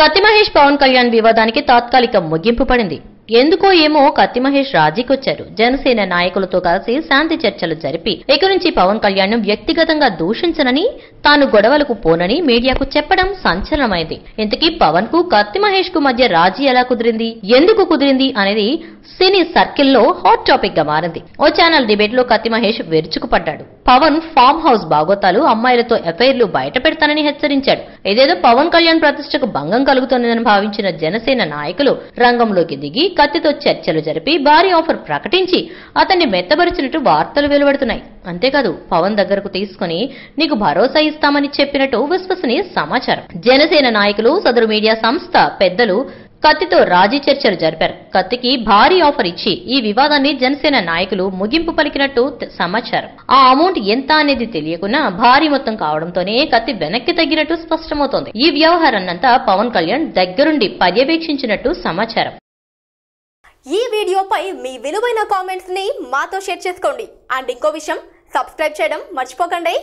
కత్తి మహేష్ పవన్ కళ్యాణ్ వివాదానికి తాత్కాలిక ముగింపు పడింది. ఎందుకో ఏమో కత్తి మహేష్ రాజీకొచ్చారు. జనసేన నాయకులతో కలిసి శాంతి చర్చలు జరిపి ఇక నుంచి పవన్ కళ్యాణ్ వ్యక్తిగతంగా దూషించనని తాను గొడవలకు పోనని మీడియాకు చెప్పడం సంచలనమైంది. ఇంతకీ పవన్కు కత్తి మహేష్కు మధ్య రాజీ ఎలా కుదిరింది? ఎందుకు కుదిరింది అనేది సినీ సర్కిల్లో హాట్ టాపిక్గా మారింది. ఓ ఛానల్ డిబేట్లో కత్తి మహేష్ విరుచుకుపడ్డాడు. పవన్ ఫామ్ హౌస్ బాగోతాలు అమ్మాయిలతో ఎఫ్ఐఆర్లు బయట పెడతానని హెచ్చరించాడు. ఏదేదో పవన్ కళ్యాణ్ ప్రతిష్టకు భంగం కలుగుతున్నదని భావించిన జనసేన నాయకులు రంగంలోకి దిగి కత్తితో చర్చలు జరిపి భారీ ఆఫర్ ప్రకటించి అతన్ని మెత్తబరిచినట్టు వార్తలు వెలువడుతున్నాయి. అంతేకాదు పవన్ దగ్గరకు తీసుకుని నీకు భరోసా ఇస్తామని చెప్పినట్టు విశ్వసనీయ సమాచారం. జనసేన నాయకులు సదరు మీడియా సంస్థ పెద్దలు కత్తితో రాజీ చర్చలు జరిపారు. కత్తికి భారీ ఆఫర్ ఇచ్చి ఈ వివాదాన్ని జనసేన నాయకులు ముగింపు పలికినట్టు సమాచారం. ఆ అమౌంట్ ఎంత అనేది తెలియకున్నా భారీ మొత్తం కావడంతోనే కత్తి వెనక్కి తగ్గినట్టు స్పష్టమవుతోంది. ఈ వ్యవహారాన్నంతా పవన్ కళ్యాణ్ దగ్గరుండి పర్యవేక్షించినట్టు సమాచారం. ఈ వీడియోపై మీ విలువైన కామెంట్స్ని మాతో షేర్ చేసుకోండి. అండ్ ఇంకో విషయం సబ్స్క్రైబ్ చేయడం మర్చిపోకండి.